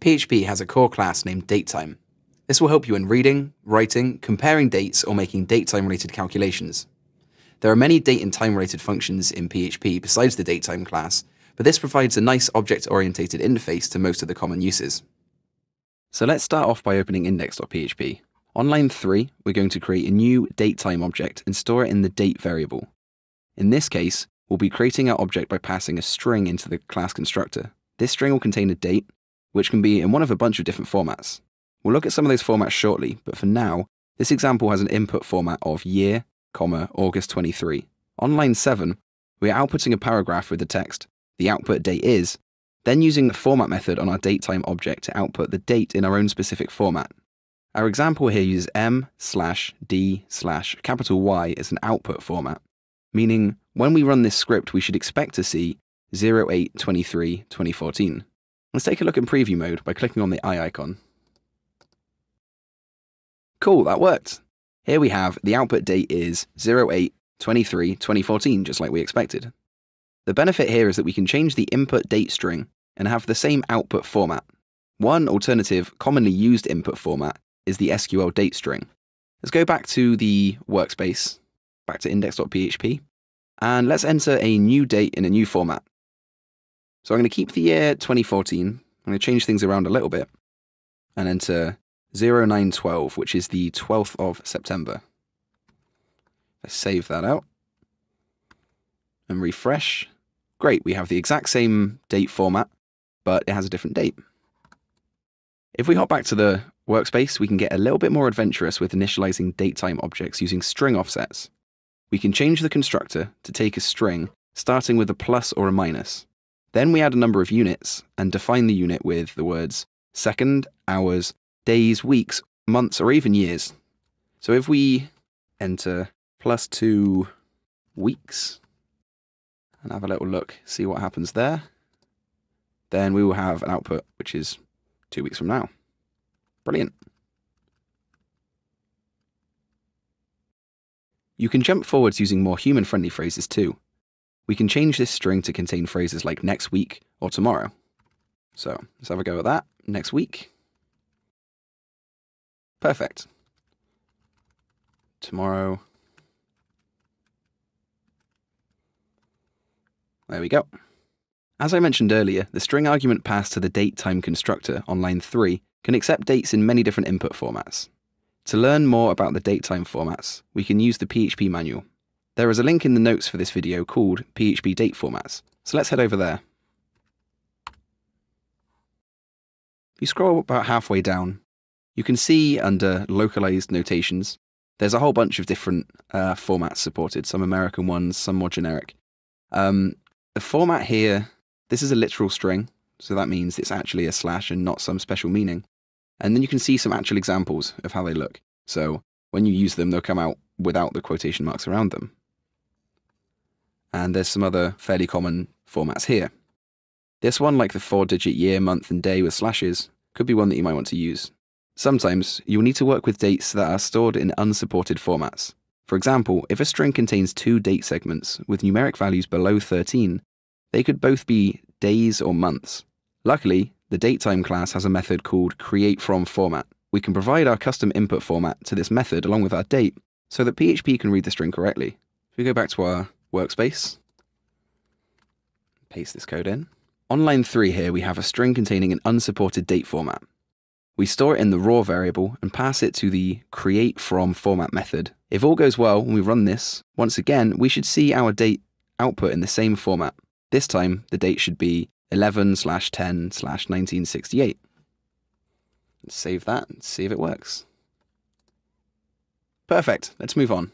PHP has a core class named datetime. This will help you in reading, writing, comparing dates, or making datetime related calculations. There are many date and time related functions in PHP besides the datetime class, but this provides a nice object oriented interface to most of the common uses. So let's start off by opening index.php. On line 3, we're going to create a new datetime object and store it in the date variable. In this case, we'll be creating our object by passing a string into the class constructor. This string will contain a date, which can be in one of a bunch of different formats. We'll look at some of those formats shortly, but for now, this example has an input format of year, comma, August 23. On line 7, we are outputting a paragraph with the text, the output date is, then using the format method on our datetime object to output the date in our own specific format. Our example here uses m slash d slash capital Y as an output format, meaning when we run this script, we should expect to see 0823 2014. Let's take a look in preview mode by clicking on the eye icon. Cool, that worked. Here we have the output date is 08 23 2014, just like we expected. The benefit here is that we can change the input date string and have the same output format. One alternative commonly used input format is the SQL date string. Let's go back to the workspace, back to index.php, and let's enter a new date in a new format. So I'm going to keep the year 2014. I'm going to change things around a little bit and enter 0912, which is the 12th of September. Let's save that out and refresh. Great, we have the exact same date format, but it has a different date. If we hop back to the workspace, we can get a little bit more adventurous with initializing datetime objects using string offsets. We can change the constructor to take a string starting with a plus or a minus. Then we add a number of units and define the unit with the words second, hours, days, weeks, months, or even years. So if we enter plus two weeks and have a little look, see what happens there, then we will have an output which is two weeks from now. Brilliant. You can jump forwards using more human friendly phrases too. We can change this string to contain phrases like next week or tomorrow. So let's have a go at that. Next week. Perfect. Tomorrow. There we go. As I mentioned earlier, the string argument passed to the datetime constructor on line 3 can accept dates in many different input formats. To learn more about the datetime formats, we can use the PHP manual. There is a link in the notes for this video called PHP Date Formats, so let's head over there. If you scroll about halfway down, you can see under localized notations, there's a whole bunch of different uh, formats supported, some American ones, some more generic. Um, the format here, this is a literal string, so that means it's actually a slash and not some special meaning. And then you can see some actual examples of how they look. So when you use them, they'll come out without the quotation marks around them. And there's some other fairly common formats here. This one, like the four digit year, month, and day with slashes, could be one that you might want to use. Sometimes you'll need to work with dates that are stored in unsupported formats. For example, if a string contains two date segments with numeric values below 13, they could both be days or months. Luckily, the datetime class has a method called createFromFormat. We can provide our custom input format to this method along with our date so that PHP can read the string correctly. If we go back to our workspace, paste this code in. On line 3 here, we have a string containing an unsupported date format. We store it in the raw variable and pass it to the createFromFormat method. If all goes well when we run this, once again, we should see our date output in the same format. This time, the date should be 11 slash 10 slash 1968. Let's save that and see if it works. Perfect. Let's move on.